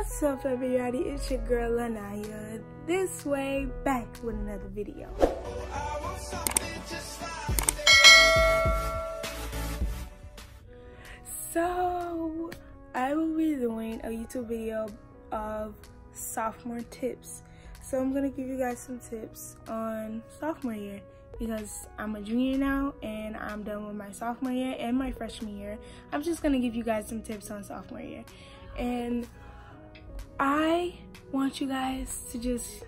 What's up everybody, it's your girl Laniya, this way, back with another video. So, I will be doing a YouTube video of sophomore tips. So I'm gonna give you guys some tips on sophomore year because I'm a junior now and I'm done with my sophomore year and my freshman year. I'm just gonna give you guys some tips on sophomore year. And I want you guys to just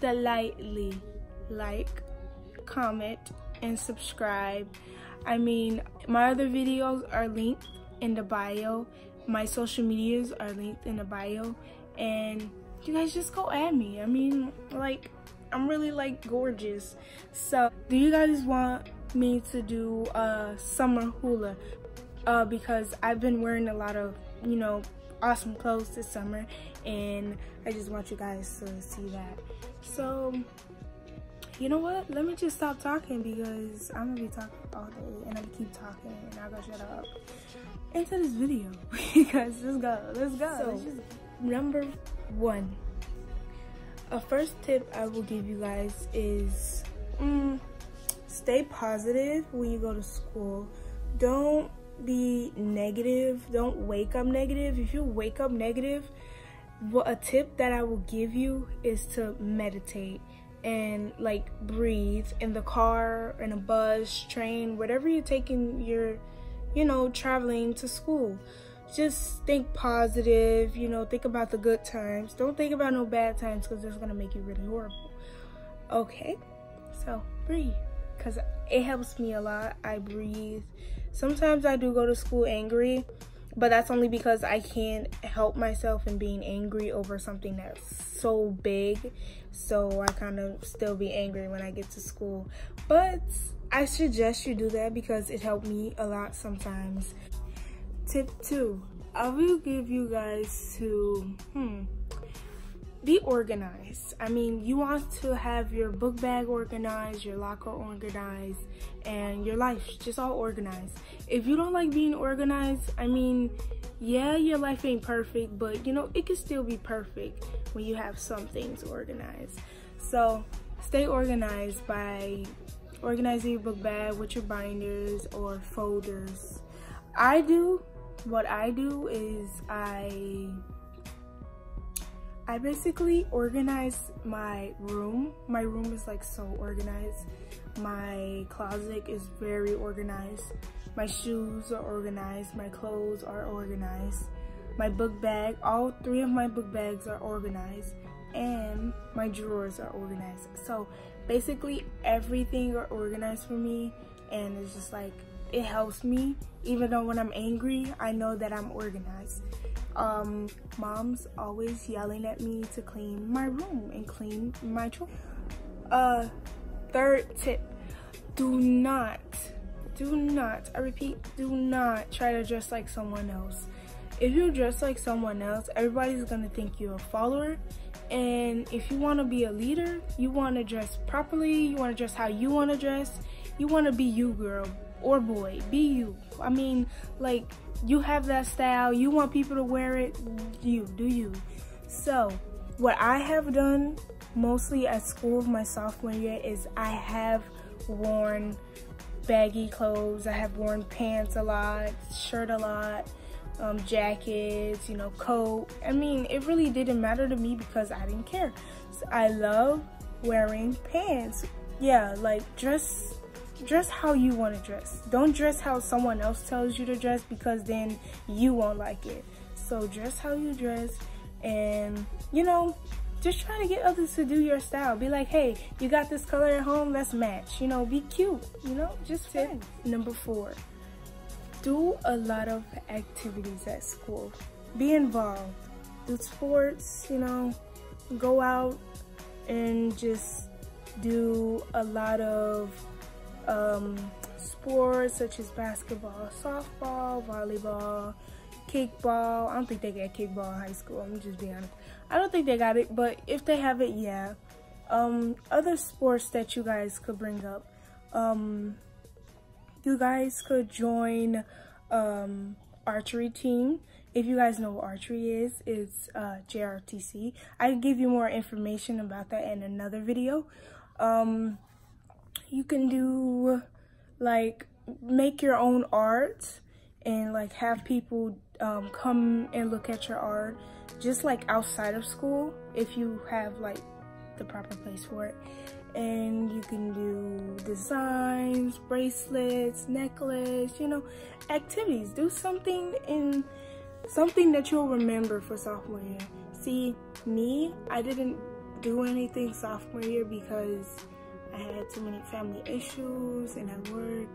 delightly like, comment, and subscribe. I mean, my other videos are linked in the bio. My social medias are linked in the bio. And you guys just go at me. I mean, like, I'm really like gorgeous. So, do you guys want me to do a summer hula? Uh, because I've been wearing a lot of, you know, awesome clothes this summer and I just want you guys to see that. So, you know what? Let me just stop talking because I'm gonna be talking all day and I'm gonna keep talking and I'm gonna shut up into this video because let's go, let's go. So, let's just, number one, a first tip I will give you guys is mm, stay positive when you go to school. Don't be negative. Don't wake up negative. If you wake up negative, what a tip that I will give you is to meditate and like breathe in the car, in a bus, train, whatever you're taking your, you know, traveling to school. Just think positive, you know, think about the good times. Don't think about no bad times because it's gonna make you really horrible. Okay, so breathe because it helps me a lot. I breathe. Sometimes I do go to school angry, but that's only because I can't help myself in being angry over something that's so big. So I kind of still be angry when I get to school. But I suggest you do that because it helped me a lot sometimes. Tip two, I will give you guys to, hmm, be organized. I mean, you want to have your book bag organized, your locker organized, and your life just all organized. If you don't like being organized, I mean, yeah, your life ain't perfect, but you know, it can still be perfect when you have some things organized. So stay organized by organizing your book bag with your binders or folders. I do, what I do is I I basically organize my room. My room is like so organized. My closet is very organized. My shoes are organized. My clothes are organized. My book bag, all three of my book bags are organized and my drawers are organized. So basically everything are organized for me and it's just like, it helps me. Even though when I'm angry, I know that I'm organized um, mom's always yelling at me to clean my room and clean my room. Uh, third tip, do not, do not, I repeat, do not try to dress like someone else. If you dress like someone else, everybody's gonna think you're a follower. And if you wanna be a leader, you wanna dress properly, you wanna dress how you wanna dress, you wanna be you, girl or boy, be you. I mean, like, you have that style, you want people to wear it, you, do you. So, what I have done mostly at school of my sophomore year is I have worn baggy clothes, I have worn pants a lot, shirt a lot, um, jackets, you know, coat. I mean, it really didn't matter to me because I didn't care. So I love wearing pants. Yeah, like dress dress how you want to dress. Don't dress how someone else tells you to dress because then you won't like it. So dress how you dress and, you know, just try to get others to do your style. Be like, hey, you got this color at home, let's match. You know, be cute, you know, just tip. Number four, do a lot of activities at school. Be involved. Do sports, you know, go out and just do a lot of um, sports such as basketball, softball, volleyball, kickball. I don't think they get kickball in high school. I'm just being honest. I don't think they got it, but if they have it, yeah. Um, other sports that you guys could bring up. Um, you guys could join um, archery team. if you guys know what archery is, it's uh, JROTC. I give you more information about that in another video. Um, you can do like make your own art and like have people um, come and look at your art just like outside of school if you have like the proper place for it. And you can do designs bracelets necklace you know activities. Do something in something that you'll remember for sophomore year. See me i didn't do anything sophomore year because i had too many family issues and i worked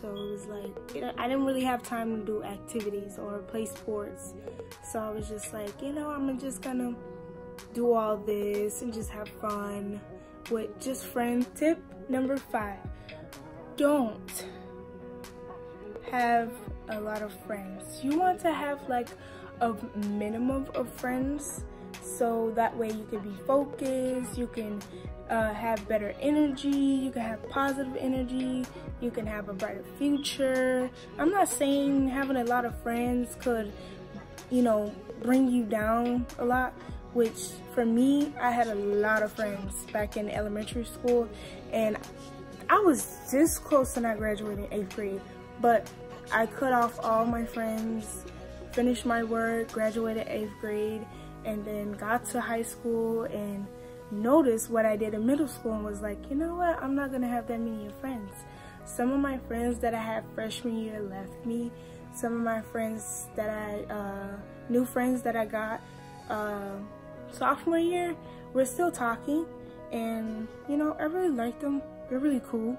so it was like i didn't really have time to do activities or play sports so i was just like you know i'm just gonna do all this and just have fun with just friends. Tip number five, don't have a lot of friends. You want to have like a minimum of friends so that way you can be focused, you can uh, have better energy, you can have positive energy, you can have a brighter future. I'm not saying having a lot of friends could, you know, bring you down a lot, which for me, I had a lot of friends back in elementary school and I was this close to not graduating eighth grade, but I cut off all my friends, finished my work, graduated eighth grade, and then got to high school and noticed what I did in middle school and was like, you know what, I'm not gonna have that many friends. Some of my friends that I had freshman year left me. Some of my friends that I, uh, new friends that I got, uh, sophomore year, we're still talking. And, you know, I really like them. They're really cool.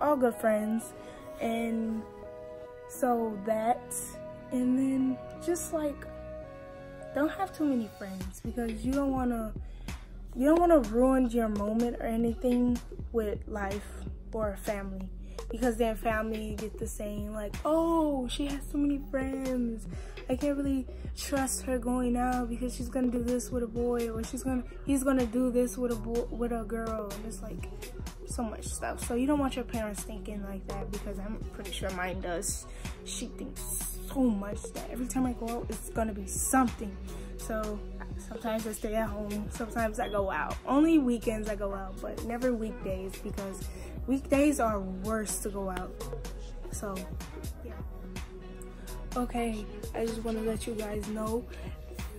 All good friends. And so that, and then just like, don't have too many friends because you don't want to, you don't want to ruin your moment or anything with life or family because then family get the saying like, oh, she has so many friends. I can't really trust her going out because she's gonna do this with a boy or she's gonna he's gonna do this with a boy with a girl and it's like so much stuff. So you don't want your parents thinking like that because I'm pretty sure mine does. She thinks so much that every time I go out it's gonna be something. So sometimes I stay at home, sometimes I go out. Only weekends I go out, but never weekdays because weekdays are worse to go out. So yeah. Okay, I just want to let you guys know.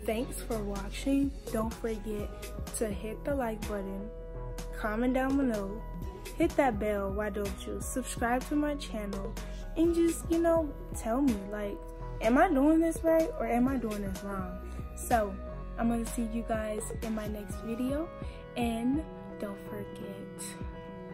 Thanks for watching. Don't forget to hit the like button, comment down below, hit that bell, why don't you? Subscribe to my channel and just, you know, tell me like, am I doing this right or am I doing this wrong? So, I'm gonna see you guys in my next video and don't forget,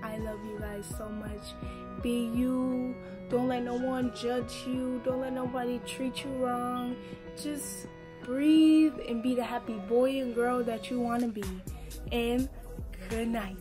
I love you guys so much. Be you don't let no one judge you. Don't let nobody treat you wrong. Just breathe and be the happy boy and girl that you want to be. And good night.